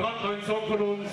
brandneuen Song von uns.